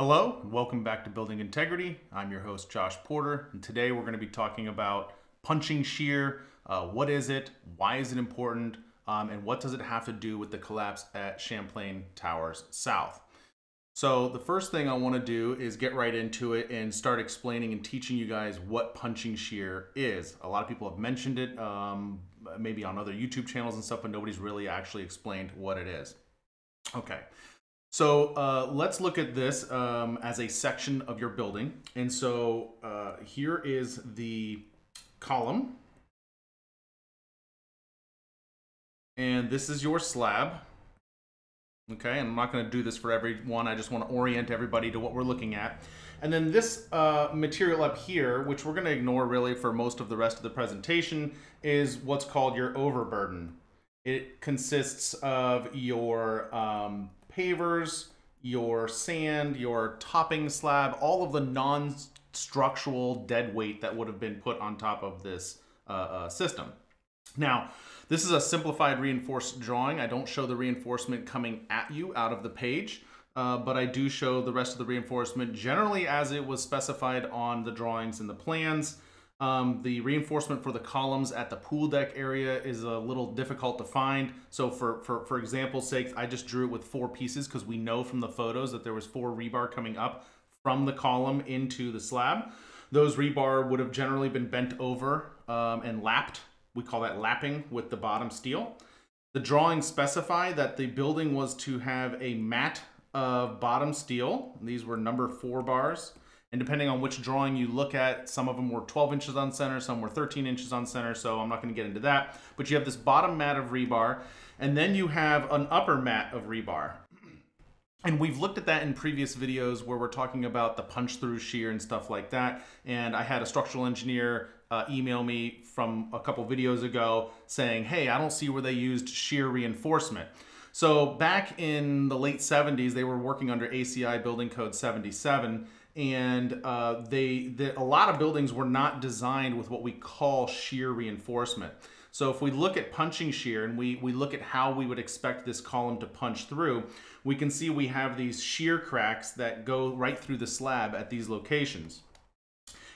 Hello, and welcome back to Building Integrity. I'm your host, Josh Porter, and today we're going to be talking about punching shear. Uh, what is it? Why is it important? Um, and what does it have to do with the collapse at Champlain Towers South? So the first thing I want to do is get right into it and start explaining and teaching you guys what punching shear is. A lot of people have mentioned it, um, maybe on other YouTube channels and stuff, but nobody's really actually explained what it is. Okay. So uh, let's look at this um, as a section of your building. And so uh, here is the column. And this is your slab. Okay, and I'm not going to do this for everyone. I just want to orient everybody to what we're looking at. And then this uh, material up here, which we're going to ignore really for most of the rest of the presentation, is what's called your overburden. It consists of your um, pavers, your sand, your topping slab, all of the non-structural dead weight that would have been put on top of this uh, uh, system. Now, this is a simplified reinforced drawing. I don't show the reinforcement coming at you out of the page, uh, but I do show the rest of the reinforcement generally as it was specified on the drawings and the plans. Um, the reinforcement for the columns at the pool deck area is a little difficult to find. So for, for, for example's sake, I just drew it with four pieces because we know from the photos that there was four rebar coming up from the column into the slab. Those rebar would have generally been bent over um, and lapped. We call that lapping with the bottom steel. The drawings specify that the building was to have a mat of bottom steel. These were number four bars. And depending on which drawing you look at, some of them were 12 inches on center, some were 13 inches on center, so I'm not gonna get into that. But you have this bottom mat of rebar, and then you have an upper mat of rebar. And we've looked at that in previous videos where we're talking about the punch through shear and stuff like that. And I had a structural engineer uh, email me from a couple videos ago saying, hey, I don't see where they used shear reinforcement. So back in the late 70s, they were working under ACI Building Code 77 and uh, they, a lot of buildings were not designed with what we call shear reinforcement. So if we look at punching shear and we, we look at how we would expect this column to punch through, we can see we have these shear cracks that go right through the slab at these locations.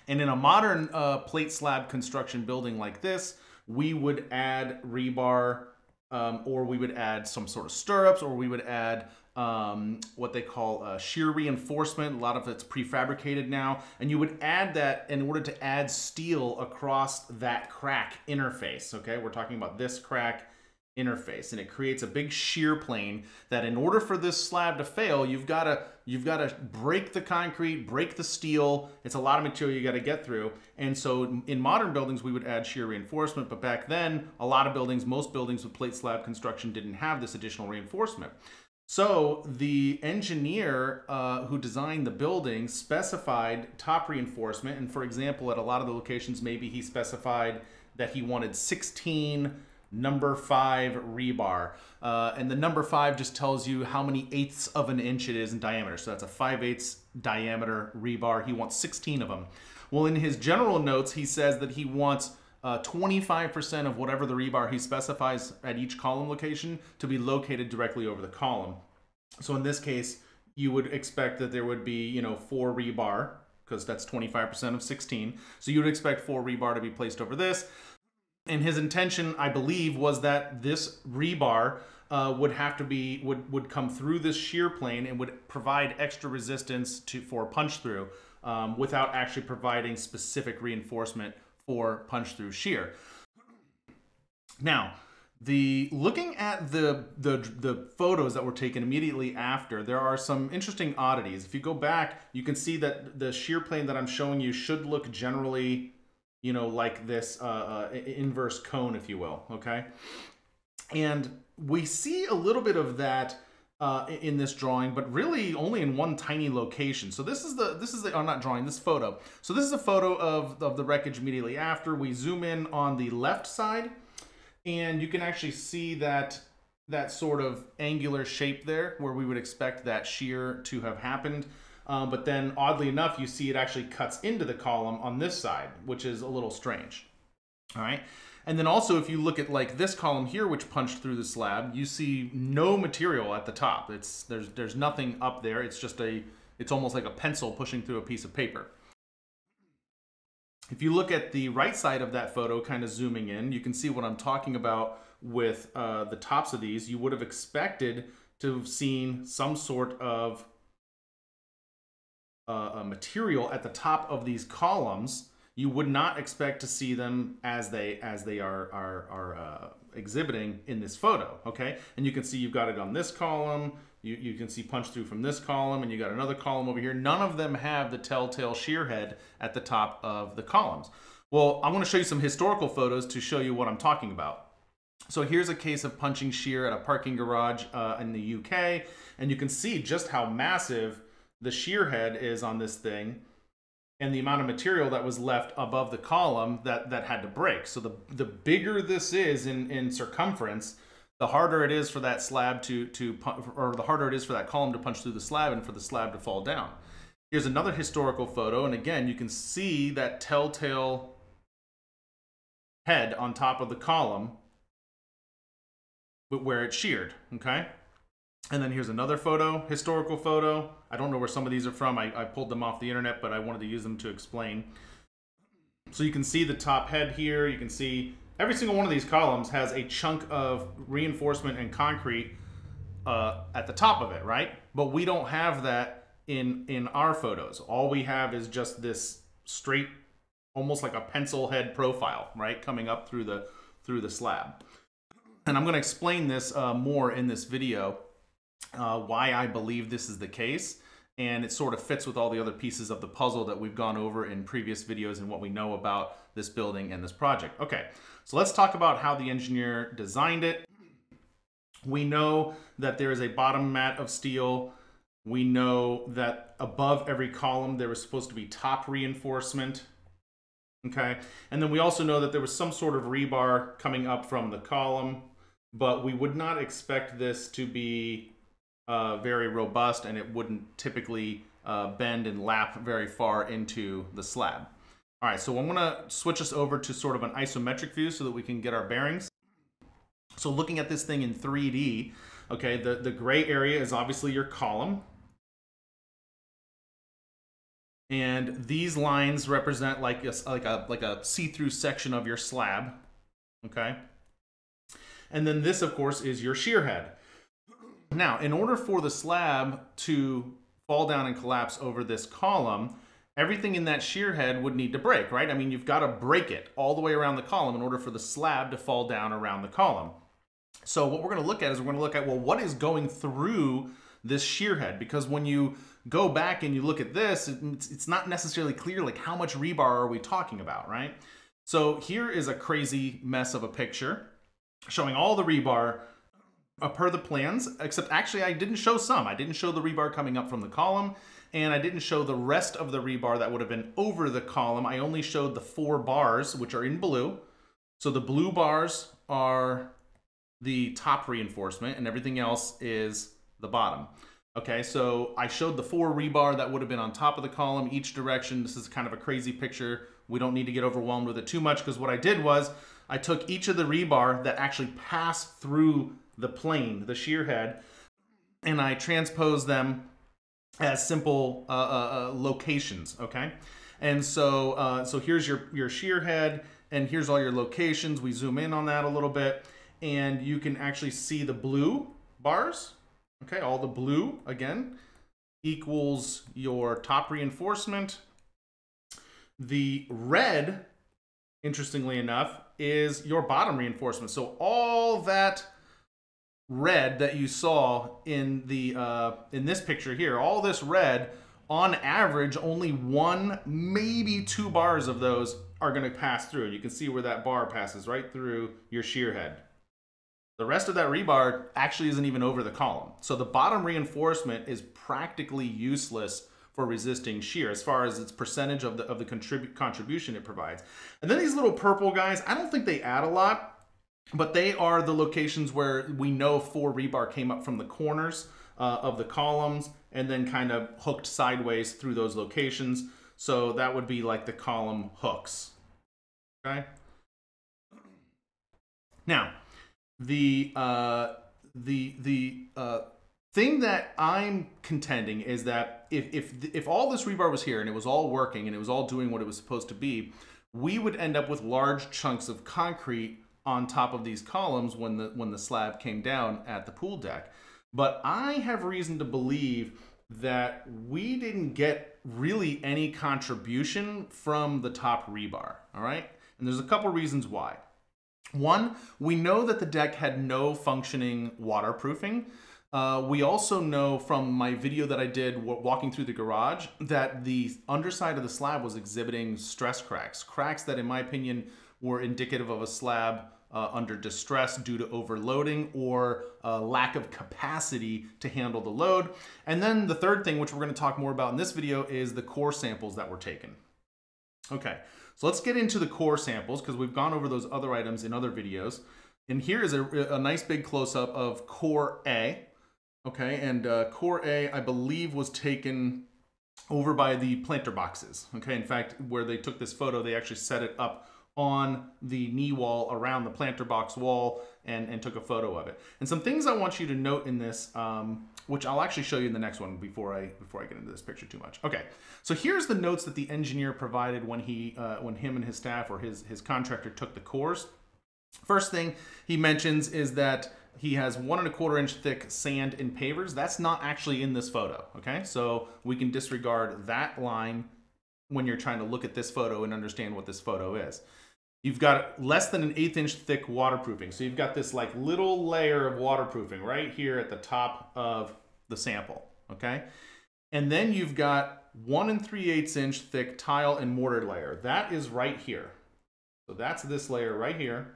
And in a modern uh, plate slab construction building like this, we would add rebar um, or we would add some sort of stirrups or we would add um, what they call uh, shear reinforcement. A lot of it's prefabricated now. And you would add that in order to add steel across that crack interface. Okay, we're talking about this crack interface and it creates a big shear plane that in order for this slab to fail you've got to you've got to break the concrete break the steel it's a lot of material you got to get through and so in modern buildings we would add shear reinforcement but back then a lot of buildings most buildings with plate slab construction didn't have this additional reinforcement so the engineer uh, who designed the building specified top reinforcement. And for example, at a lot of the locations, maybe he specified that he wanted 16 number five rebar. Uh, and the number five just tells you how many eighths of an inch it is in diameter. So that's a 5 eighths diameter rebar. He wants 16 of them. Well, in his general notes, he says that he wants 25% uh, of whatever the rebar he specifies at each column location to be located directly over the column. So in this case, you would expect that there would be, you know, four rebar because that's 25% of 16. So you would expect four rebar to be placed over this. And his intention, I believe, was that this rebar uh, would have to be would would come through this shear plane and would provide extra resistance to for punch through um, without actually providing specific reinforcement for punch through shear. Now, the looking at the, the the photos that were taken immediately after, there are some interesting oddities. If you go back, you can see that the shear plane that I'm showing you should look generally, you know, like this uh, uh, inverse cone, if you will. Okay, and we see a little bit of that uh, in this drawing, but really only in one tiny location. So this is the, this is the, oh, not drawing, this photo. So this is a photo of, of the wreckage immediately after. We zoom in on the left side and you can actually see that, that sort of angular shape there where we would expect that shear to have happened. Um, but then oddly enough, you see it actually cuts into the column on this side, which is a little strange. All right. And then also if you look at like this column here, which punched through the slab, you see no material at the top. It's there's there's nothing up there. It's just a it's almost like a pencil pushing through a piece of paper. If you look at the right side of that photo, kind of zooming in, you can see what I'm talking about with uh, the tops of these. You would have expected to have seen some sort of uh, material at the top of these columns. You would not expect to see them as they as they are are, are uh, exhibiting in this photo. Okay, and you can see you've got it on this column. You, you can see punch through from this column and you got another column over here. None of them have the telltale shear head at the top of the columns. Well, I want to show you some historical photos to show you what I'm talking about. So here's a case of punching shear at a parking garage uh, in the UK, and you can see just how massive the shear head is on this thing and the amount of material that was left above the column that, that had to break. So the, the bigger this is in, in circumference, the harder it is for that slab to, to, or the harder it is for that column to punch through the slab and for the slab to fall down. Here's another historical photo, and again, you can see that telltale head on top of the column where it sheared, okay? And then here's another photo, historical photo. I don't know where some of these are from. I, I pulled them off the internet, but I wanted to use them to explain. So you can see the top head here. You can see every single one of these columns has a chunk of reinforcement and concrete uh, at the top of it, right? But we don't have that in in our photos. All we have is just this straight, almost like a pencil head profile, right, coming up through the through the slab. And I'm going to explain this uh, more in this video, uh, why I believe this is the case. And it sort of fits with all the other pieces of the puzzle that we've gone over in previous videos and what we know about this building and this project. Okay, so let's talk about how the engineer designed it. We know that there is a bottom mat of steel. We know that above every column there was supposed to be top reinforcement. Okay, and then we also know that there was some sort of rebar coming up from the column, but we would not expect this to be uh, very robust and it wouldn't typically uh, bend and lap very far into the slab. All right, so I'm gonna switch us over to sort of an isometric view so that we can get our bearings. So looking at this thing in 3D, okay, the, the gray area is obviously your column. And these lines represent like a, like a, like a see-through section of your slab, okay? And then this, of course, is your shear head. Now, in order for the slab to fall down and collapse over this column, everything in that shear head would need to break, right? I mean, you've got to break it all the way around the column in order for the slab to fall down around the column. So what we're going to look at is we're going to look at, well, what is going through this shear head? Because when you go back and you look at this, it's, not necessarily clear, like how much rebar are we talking about, right? So here is a crazy mess of a picture showing all the rebar uh, per the plans, except actually I didn't show some. I didn't show the rebar coming up from the column and I didn't show the rest of the rebar that would have been over the column. I only showed the four bars, which are in blue. So the blue bars are the top reinforcement and everything else is the bottom. Okay, so I showed the four rebar that would have been on top of the column, each direction. This is kind of a crazy picture. We don't need to get overwhelmed with it too much because what I did was I took each of the rebar that actually passed through the plane, the shear head, and I transpose them as simple uh, uh, uh, locations, okay? And so, uh, so here's your, your shear head, and here's all your locations. We zoom in on that a little bit, and you can actually see the blue bars, okay? All the blue, again, equals your top reinforcement. The red, interestingly enough, is your bottom reinforcement. So all that red that you saw in the uh, in this picture here, all this red, on average, only one, maybe two bars of those are going to pass through. You can see where that bar passes right through your shear head. The rest of that rebar actually isn't even over the column. So the bottom reinforcement is practically useless for resisting shear as far as its percentage of the, of the contrib contribution it provides. And then these little purple guys, I don't think they add a lot but they are the locations where we know four rebar came up from the corners uh, of the columns and then kind of hooked sideways through those locations. So that would be like the column hooks. Okay. Now, the uh, the the uh, thing that I'm contending is that if if if all this rebar was here and it was all working and it was all doing what it was supposed to be, we would end up with large chunks of concrete on top of these columns when the when the slab came down at the pool deck. But I have reason to believe that we didn't get really any contribution from the top rebar, all right? And there's a couple reasons why. One, we know that the deck had no functioning waterproofing. Uh, we also know from my video that I did walking through the garage that the underside of the slab was exhibiting stress cracks, cracks that in my opinion were indicative of a slab uh, under distress due to overloading or uh, lack of capacity to handle the load. And then the third thing, which we're gonna talk more about in this video, is the core samples that were taken. Okay, so let's get into the core samples because we've gone over those other items in other videos. And here is a, a nice big close-up of core A. Okay, and uh, core A, I believe, was taken over by the planter boxes. Okay, in fact, where they took this photo, they actually set it up on the knee wall around the planter box wall and, and took a photo of it. And some things I want you to note in this, um, which I'll actually show you in the next one before I before I get into this picture too much. Okay, so here's the notes that the engineer provided when he uh, when him and his staff or his his contractor took the cores. First thing he mentions is that he has one and a quarter inch thick sand and pavers. That's not actually in this photo, okay? So we can disregard that line when you're trying to look at this photo and understand what this photo is. You've got less than an eighth inch thick waterproofing. So you've got this like little layer of waterproofing right here at the top of the sample, okay? And then you've got one and three eighths inch thick tile and mortar layer. That is right here. So that's this layer right here.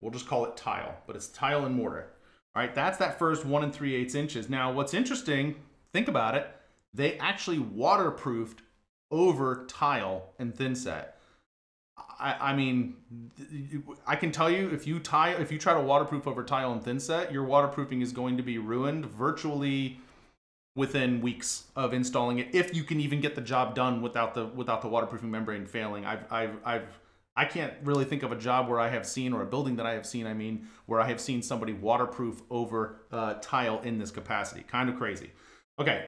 We'll just call it tile, but it's tile and mortar. All right, that's that first one and three eighths inches. Now, what's interesting, think about it, they actually waterproofed over tile and thinset. I, I mean, I can tell you if you tie if you try to waterproof over tile and thinset, your waterproofing is going to be ruined virtually within weeks of installing it if you can even get the job done without the without the waterproofing membrane failing. I've I've I've I can't really think of a job where I have seen, or a building that I have seen, I mean, where I have seen somebody waterproof over uh, tile in this capacity. Kind of crazy. Okay.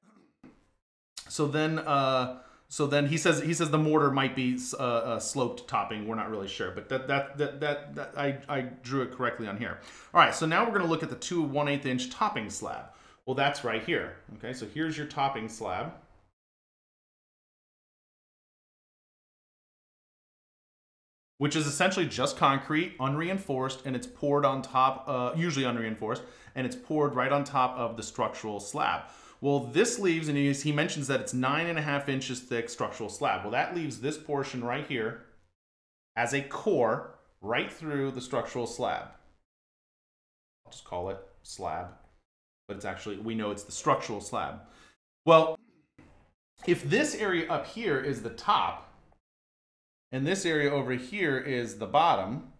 So then, uh, so then he says he says the mortar might be uh, uh, sloped topping. We're not really sure, but that that that that, that I I drew it correctly on here. All right. So now we're going to look at the two one eighth inch topping slab. Well, that's right here. Okay. So here's your topping slab. which is essentially just concrete, unreinforced, and it's poured on top, uh, usually unreinforced, and it's poured right on top of the structural slab. Well, this leaves, and he mentions that it's nine and a half inches thick structural slab. Well, that leaves this portion right here as a core right through the structural slab. I'll just call it slab, but it's actually, we know it's the structural slab. Well, if this area up here is the top, and this area over here is the bottom,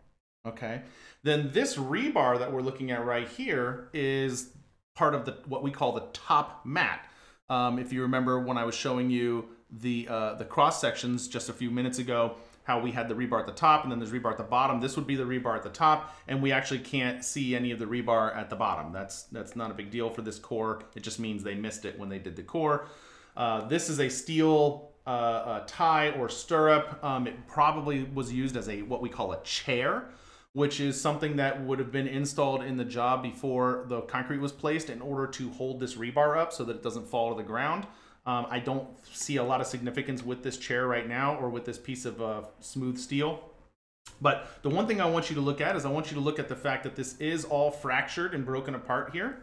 okay, then this rebar that we're looking at right here is part of the what we call the top mat. Um, if you remember when I was showing you the uh, the cross sections just a few minutes ago, how we had the rebar at the top and then there's rebar at the bottom. This would be the rebar at the top, and we actually can't see any of the rebar at the bottom. That's that's not a big deal for this core. It just means they missed it when they did the core. Uh, this is a steel uh, a tie or stirrup. Um, it probably was used as a what we call a chair, which is something that would have been installed in the job before the concrete was placed in order to hold this rebar up so that it doesn't fall to the ground. Um, I don't see a lot of significance with this chair right now or with this piece of uh, smooth steel. But the one thing I want you to look at is I want you to look at the fact that this is all fractured and broken apart here.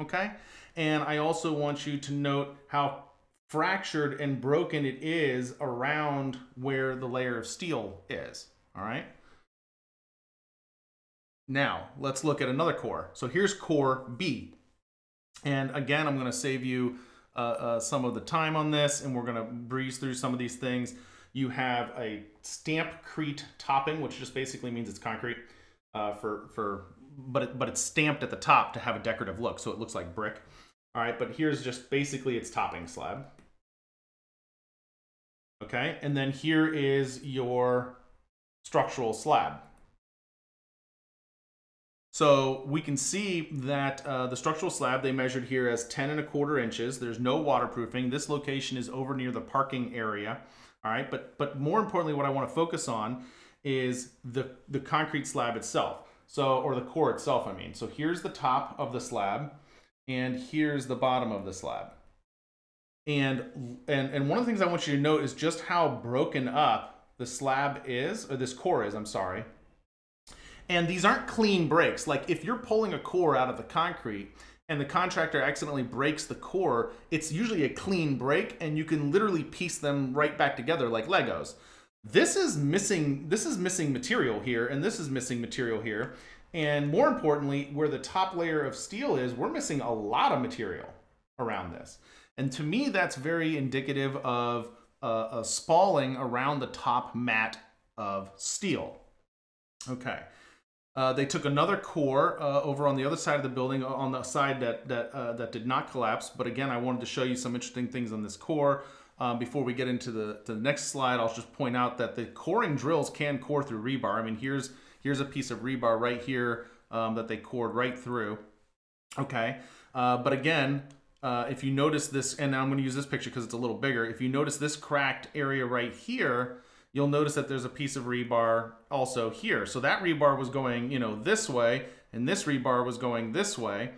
Okay? And I also want you to note how fractured and broken it is around where the layer of steel is. All right. Now, let's look at another core. So here's core B. And again, I'm going to save you uh, uh, some of the time on this, and we're going to breeze through some of these things. You have a stampcrete topping, which just basically means it's concrete uh, for, for but, it, but it's stamped at the top to have a decorative look, so it looks like brick. All right, but here's just basically its topping slab. Okay, and then here is your structural slab. So we can see that uh, the structural slab they measured here as 10 and a quarter inches. There's no waterproofing. This location is over near the parking area. All right, but but more importantly, what I want to focus on is the the concrete slab itself. So or the core itself, I mean. So here's the top of the slab, and here's the bottom of the slab. And and and one of the things I want you to note is just how broken up the slab is, or this core is. I'm sorry and these aren't clean breaks. Like if you're pulling a core out of the concrete and the contractor accidentally breaks the core, it's usually a clean break and you can literally piece them right back together like Legos. This is missing this is missing material here and this is missing material here. And more importantly, where the top layer of steel is, we're missing a lot of material around this. And to me, that's very indicative of a, a spalling around the top mat of steel. Okay. Uh, they took another core uh, over on the other side of the building, uh, on the side that that uh, that did not collapse. But again, I wanted to show you some interesting things on this core. Um, before we get into the, the next slide, I'll just point out that the coring drills can core through rebar. I mean, here's here's a piece of rebar right here um, that they cored right through. Okay, uh, but again, uh, if you notice this, and I'm going to use this picture because it's a little bigger. If you notice this cracked area right here, you'll notice that there's a piece of rebar also here. So that rebar was going, you know, this way, and this rebar was going this way.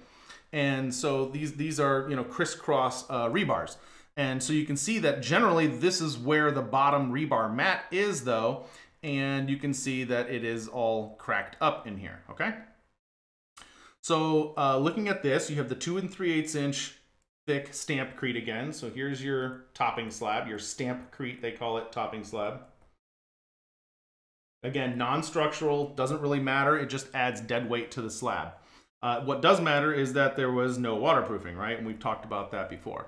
And so these, these are, you know, crisscross uh, rebars. And so you can see that generally this is where the bottom rebar mat is though. And you can see that it is all cracked up in here, okay? So uh, looking at this, you have the two and three eighths inch thick Stampcrete again. So here's your topping slab, your Stampcrete, they call it topping slab. Again, non-structural, doesn't really matter. It just adds dead weight to the slab. Uh, what does matter is that there was no waterproofing, right? And we've talked about that before.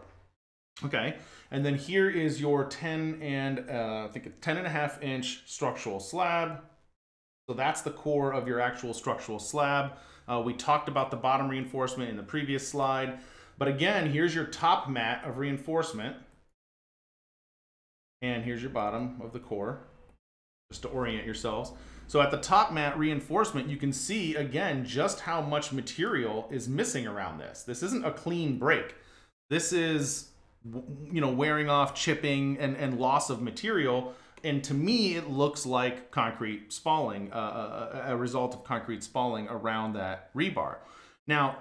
Okay, and then here is your 10 and uh, I think a 10 and a half inch structural slab. So that's the core of your actual structural slab. Uh, we talked about the bottom reinforcement in the previous slide. But again, here's your top mat of reinforcement. And here's your bottom of the core just to orient yourselves. So at the top mat reinforcement, you can see again just how much material is missing around this. This isn't a clean break. This is, you know, wearing off, chipping, and, and loss of material. And to me, it looks like concrete spalling, uh, a, a result of concrete spalling around that rebar. Now,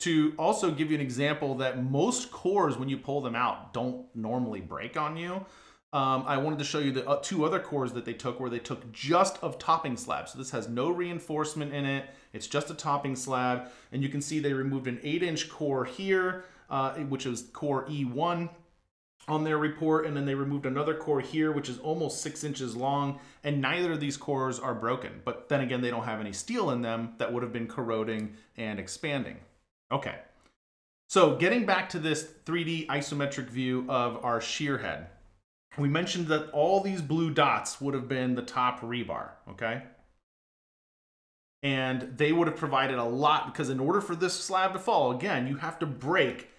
to also give you an example that most cores, when you pull them out, don't normally break on you um, I wanted to show you the uh, two other cores that they took where they took just of topping slab. So this has no reinforcement in it. It's just a topping slab. And you can see they removed an eight inch core here, uh, which is core E1 on their report. And then they removed another core here, which is almost six inches long. And neither of these cores are broken. But then again, they don't have any steel in them that would have been corroding and expanding. Okay. So getting back to this 3D isometric view of our shear head we mentioned that all these blue dots would have been the top rebar, okay? And they would have provided a lot because in order for this slab to fall, again, you have to break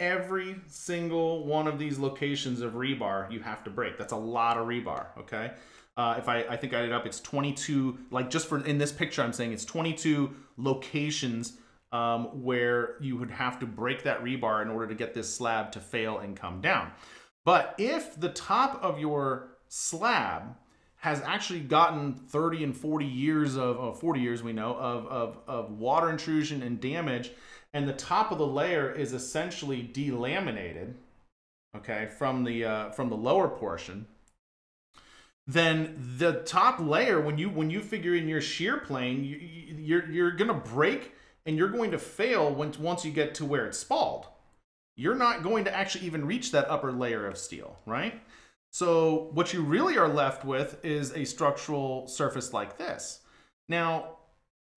every single one of these locations of rebar you have to break. That's a lot of rebar, okay? Uh, if I, I think I added up, it's 22, like just for in this picture, I'm saying it's 22 locations um, where you would have to break that rebar in order to get this slab to fail and come down. But if the top of your slab has actually gotten 30 and 40 years of, of 40 years we know of, of, of water intrusion and damage and the top of the layer is essentially delaminated okay from the uh, from the lower portion then the top layer when you when you figure in your shear plane you, you're you're gonna break and you're going to fail once once you get to where it's spalled you're not going to actually even reach that upper layer of steel, right? So what you really are left with is a structural surface like this. Now,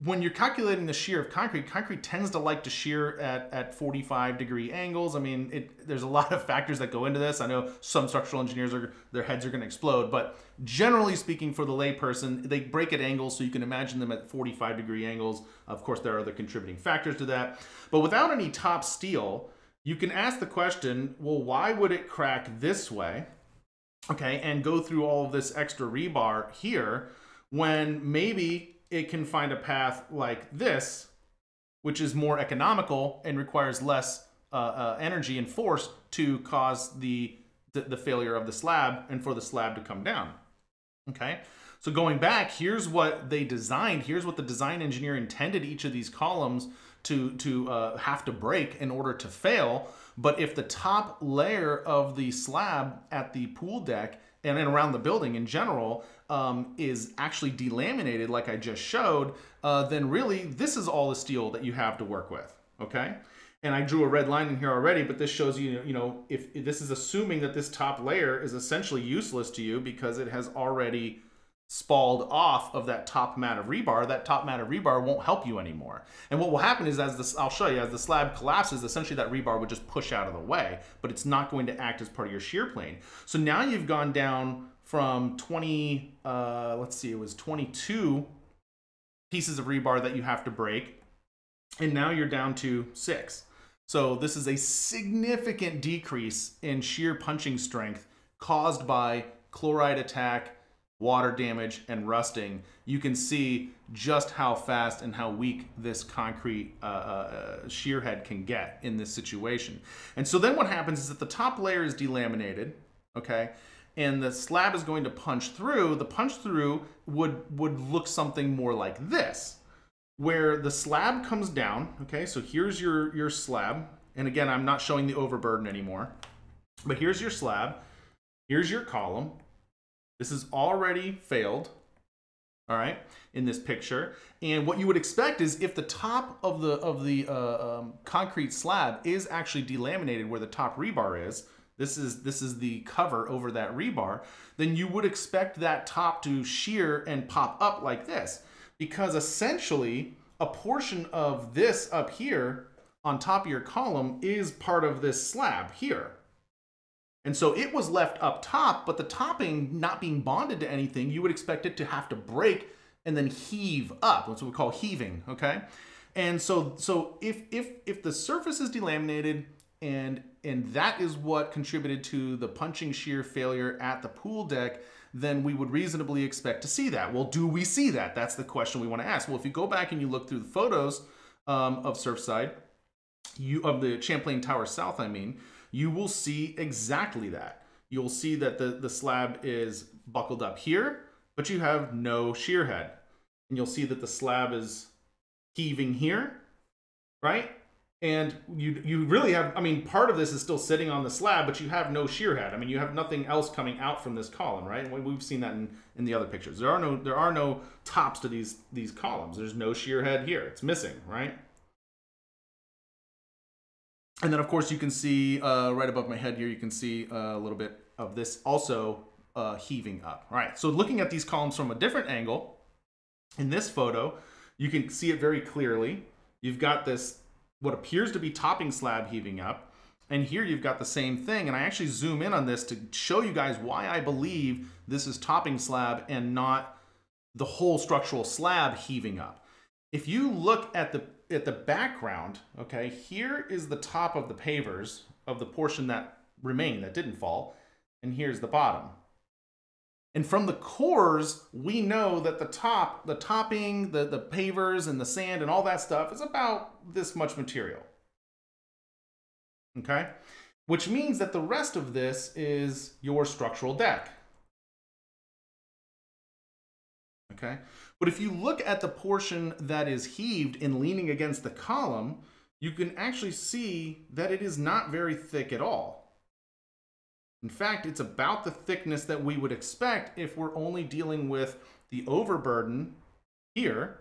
when you're calculating the shear of concrete, concrete tends to like to shear at, at 45 degree angles. I mean, it, there's a lot of factors that go into this. I know some structural engineers are their heads are going to explode, but generally speaking, for the layperson, they break at angles, so you can imagine them at 45 degree angles. Of course, there are other contributing factors to that, but without any top steel, you can ask the question, well, why would it crack this way? Okay, and go through all of this extra rebar here when maybe it can find a path like this which is more economical and requires less uh, uh, energy and force to cause the, the the failure of the slab and for the slab to come down. Okay. So going back, here's what they designed. Here's what the design engineer intended each of these columns to, to uh, have to break in order to fail. But if the top layer of the slab at the pool deck and around the building in general um, is actually delaminated like I just showed, uh, then really this is all the steel that you have to work with, okay? And I drew a red line in here already, but this shows you, you know, if, if this is assuming that this top layer is essentially useless to you because it has already spalled off of that top mat of rebar, that top mat of rebar won't help you anymore. And what will happen is as this, I'll show you, as the slab collapses, essentially that rebar would just push out of the way, but it's not going to act as part of your shear plane. So now you've gone down from 20, uh, let's see, it was 22 pieces of rebar that you have to break, and now you're down to six. So this is a significant decrease in shear punching strength caused by chloride attack, water damage, and rusting, you can see just how fast and how weak this concrete uh, uh, shear head can get in this situation. And so then what happens is that the top layer is delaminated, okay, and the slab is going to punch through, the punch through would, would look something more like this, where the slab comes down, okay, so here's your, your slab, and again, I'm not showing the overburden anymore, but here's your slab, here's your column, this is already failed, all right, in this picture. And what you would expect is if the top of the of the uh, um, concrete slab is actually delaminated where the top rebar is, this is this is the cover over that rebar, then you would expect that top to shear and pop up like this. Because essentially, a portion of this up here on top of your column is part of this slab here. And so it was left up top, but the topping not being bonded to anything, you would expect it to have to break and then heave up. That's what we call heaving, okay? And so so if if if the surface is delaminated and and that is what contributed to the punching shear failure at the pool deck, then we would reasonably expect to see that. Well, do we see that? That's the question we want to ask. Well, if you go back and you look through the photos um, of Surfside, you of the Champlain Tower South, I mean, you will see exactly that. You'll see that the, the slab is buckled up here, but you have no shear head. And you'll see that the slab is heaving here, right? And you you really have, I mean, part of this is still sitting on the slab, but you have no shear head. I mean, you have nothing else coming out from this column, right? And we've seen that in, in the other pictures. There are no there are no tops to these these columns. There's no shear head here. It's missing, right? And then of course you can see uh, right above my head here, you can see uh, a little bit of this also uh, heaving up. All right, so looking at these columns from a different angle, in this photo, you can see it very clearly. You've got this, what appears to be topping slab heaving up, and here you've got the same thing. And I actually zoom in on this to show you guys why I believe this is topping slab and not the whole structural slab heaving up. If you look at the at the background, okay, here is the top of the pavers of the portion that remained, that didn't fall, and here's the bottom. And from the cores, we know that the top, the topping, the, the pavers and the sand and all that stuff is about this much material. Okay? Which means that the rest of this is your structural deck. Okay? But if you look at the portion that is heaved and leaning against the column, you can actually see that it is not very thick at all. In fact, it's about the thickness that we would expect if we're only dealing with the overburden here,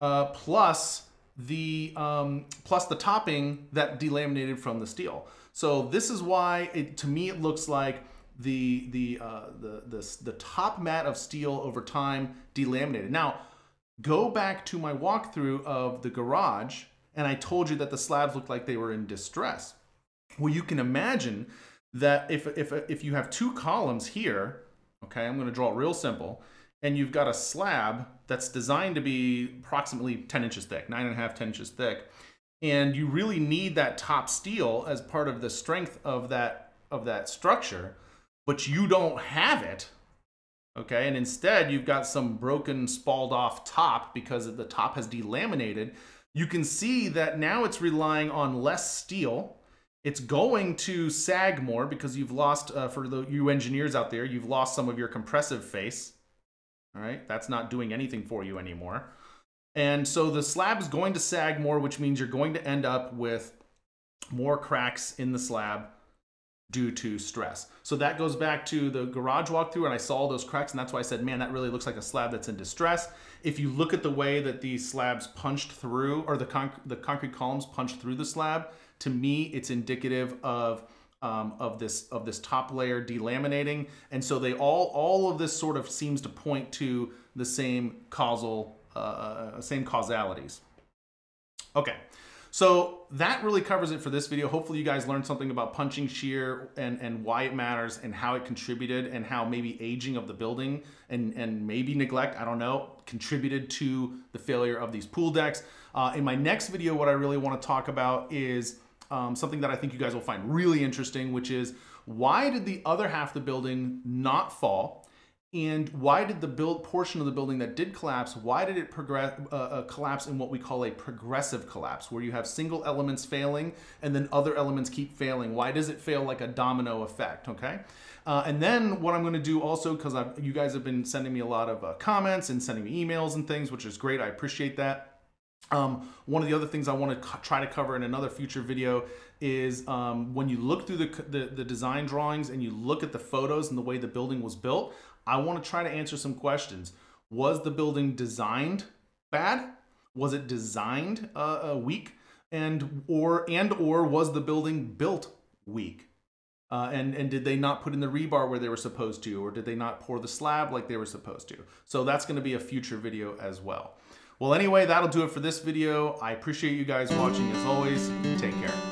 uh, plus the um, plus the topping that delaminated from the steel. So this is why it, to me it looks like the the uh, the the the top mat of steel over time delaminated. Now, go back to my walkthrough of the garage, and I told you that the slabs looked like they were in distress. Well, you can imagine that if if if you have two columns here, okay, I'm going to draw it real simple, and you've got a slab that's designed to be approximately 10 inches thick, nine and a half, 10 inches thick, and you really need that top steel as part of the strength of that of that structure but you don't have it, okay, and instead you've got some broken, spalled off top because the top has delaminated, you can see that now it's relying on less steel. It's going to sag more because you've lost, uh, for the, you engineers out there, you've lost some of your compressive face. All right, that's not doing anything for you anymore. And so the slab is going to sag more, which means you're going to end up with more cracks in the slab due to stress. So that goes back to the garage walkthrough and I saw all those cracks and that's why I said, man, that really looks like a slab that's in distress. If you look at the way that these slabs punched through or the, conc the concrete columns punched through the slab, to me, it's indicative of um, of this of this top layer delaminating. And so they all all of this sort of seems to point to the same causal uh, uh same causalities. Okay. So that really covers it for this video. Hopefully you guys learned something about punching shear and, and why it matters and how it contributed and how maybe aging of the building and, and maybe neglect, I don't know, contributed to the failure of these pool decks. Uh, in my next video, what I really want to talk about is um, something that I think you guys will find really interesting, which is why did the other half of the building not fall? And why did the build portion of the building that did collapse, why did it progress, uh, uh, collapse in what we call a progressive collapse, where you have single elements failing and then other elements keep failing? Why does it fail like a domino effect, okay? Uh, and then what I'm gonna do also, because you guys have been sending me a lot of uh, comments and sending me emails and things, which is great, I appreciate that. Um, one of the other things I want to try to cover in another future video is um, when you look through the, the, the design drawings and you look at the photos and the way the building was built, I want to try to answer some questions. Was the building designed bad? Was it designed uh, weak? And or and or was the building built weak? Uh, and and did they not put in the rebar where they were supposed to, or did they not pour the slab like they were supposed to? So that's going to be a future video as well. Well, anyway, that'll do it for this video. I appreciate you guys watching as always. Take care.